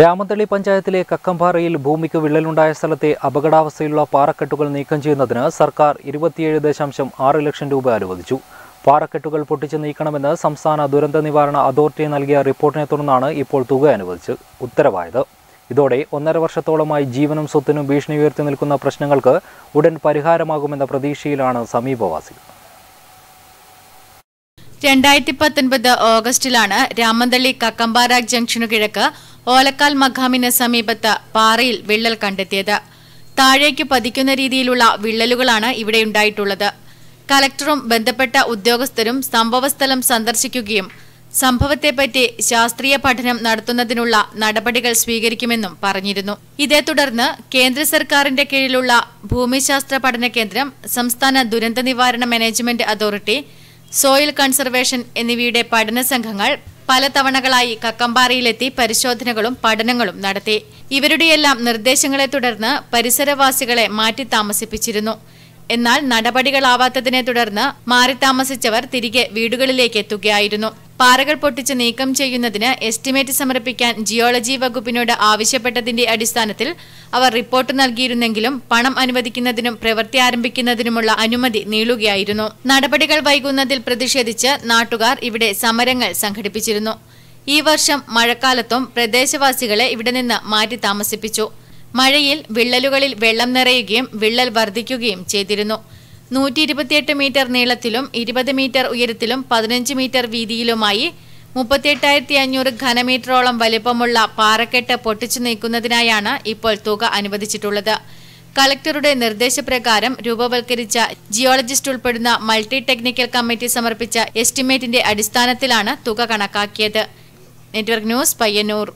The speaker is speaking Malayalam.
രാമന്തളി പഞ്ചായത്തിലെ കക്കമ്പാറയിൽ ഭൂമിക്ക് വിള്ളലുണ്ടായ സ്ഥലത്തെ അപകടാവസ്ഥയിലുള്ള പാറക്കെട്ടുകൾ നീക്കം ചെയ്യുന്നതിന് സർക്കാർ ഇരുപത്തിയേഴ് ദശാംശം ആറ് ലക്ഷം രൂപ അനുവദിച്ചു. പാറക്കെട്ടുകൾ പൊട്ടിച്ച് നീക്കണമെന്ന് സംസ്ഥാന ദുരന്ത നിവാരണ അതോറിറ്റി നൽകിയ റിപ്പോർട്ടിനെ തുടർന്നാണ് ഇപ്പോൾ തുക അനുവദിച്ച് ഉത്തരവായത്. ഇതോടെ ഒന്നര വർഷത്തോളമായി ജീവനും സ്വത്തിനും ഭീഷണി ഉയർത്തി നിൽക്കുന്ന പ്രശ്നങ്ങൾക്ക് ഉടൻ പരിഹാരമാകുമെന്ന പ്രതീക്ഷയിലാണ് സമീപവാസികൾ. രണ്ടായിരത്തി പത്തൊൻപത് ഓഗസ്റ്റിലാണ് രാമന്തള്ളി കക്കമ്പാറ ജംഗ്ഷനു കിഴക്ക് ഓലക്കാൽ മഖാമിന് സമീപത്ത് പാറയിൽ വിള്ളൽ കണ്ടെത്തിയത്. താഴേക്ക് പതിക്കുന്ന രീതിയിലുള്ള വിള്ളലുകളാണ് ഇവിടെയുണ്ടായിട്ടുള്ളത് കലക്ടറും ബന്ധപ്പെട്ട ഉദ്യോഗസ്ഥരും സംഭവസ്ഥലം സന്ദർശിക്കുകയും സംഭവത്തെപ്പറ്റി ശാസ്ത്രീയ പഠനം നടത്തുന്നതിനുള്ള നടപടികൾ സ്വീകരിക്കുമെന്നും പറഞ്ഞിരുന്നു. ഇതേ തുടർന്ന് കേന്ദ്ര സർക്കാരിന്റെ കീഴിലുള്ള ഭൂമിശാസ്ത്ര പഠന കേന്ദ്രം സംസ്ഥാന ദുരന്ത നിവാരണ മാനേജ്മെന്റ് അതോറിറ്റി സോയിൽ കൺസർവേഷൻ എന്നിവയുടെ പഠന സംഘങ്ങൾ പല തവണകളായി കക്കമ്പാറയിലെത്തി പരിശോധനകളും പഠനങ്ങളും നടത്തി. ഇവരുടെയെല്ലാം നിർദ്ദേശങ്ങളെ തുടർന്ന് പരിസരവാസികളെ മാറ്റി താമസിപ്പിച്ചിരുന്നു. എന്നാൽ നടപടികളാവാത്തതിനെ തുടർന്ന് മാറി താമസിച്ചവർ തിരികെ വീടുകളിലേക്ക് എത്തുകയായിരുന്നു. പാറകൾ പൊട്ടിച്ച് നീക്കം ചെയ്യുന്നതിന് എസ്റ്റിമേറ്റ് സമർപ്പിക്കാൻ ജിയോളജി വകുപ്പിനോട് ആവശ്യപ്പെട്ടതിന്റെ അടിസ്ഥാനത്തിൽ അവർ റിപ്പോർട്ട് നൽകിയിരുന്നെങ്കിലും പണം അനുവദിക്കുന്നതിനും പ്രവൃത്തി ആരംഭിക്കുന്നതിനുമുള്ള അനുമതി നീളുകയായിരുന്നു. നടപടികൾ വൈകുന്നതിൽ പ്രതിഷേധിച്ച് നാട്ടുകാർ ഇവിടെ സമരങ്ങൾ സംഘടിപ്പിച്ചിരുന്നു. ഈ വർഷം മഴക്കാലത്തും പ്രദേശവാസികളെ ഇവിടെ നിന്ന് മാറ്റി താമസിപ്പിച്ചു. മഴയിൽ വിള്ളലുകളിൽ വെള്ളം നിറയുകയും വിള്ളൽ വർദ്ധിക്കുകയും ചെയ്തിരുന്നു. നൂറ്റി ഇരുപത്തിയെട്ട് മീറ്റർ നീളത്തിലും ഇരുപത് മീറ്റർ ഉയരത്തിലും പതിനഞ്ച് മീറ്റർ വീതിയിലുമായി മുപ്പത്തിയെട്ടായിരത്തി അഞ്ഞൂറ് ഘനമീറ്ററോളം വലിപ്പമുള്ള പാറക്കെട്ട് പൊട്ടിച്ചു നീക്കുന്നതിനായാണ് ഇപ്പോൾ തുക അനുവദിച്ചിട്ടുള്ളത്. കളക്ടറുടെ നിർദ്ദേശപ്രകാരം രൂപവൽക്കരിച്ച ജിയോളജിസ്റ്റ് ഉൾപ്പെടുന്ന മൾട്ടി ടെക്നിക്കൽ കമ്മിറ്റി സമർപ്പിച്ച എസ്റ്റിമേറ്റിന്റെ അടിസ്ഥാനത്തിലാണ് തുക കണക്കാക്കിയത്. Network news Payyanur.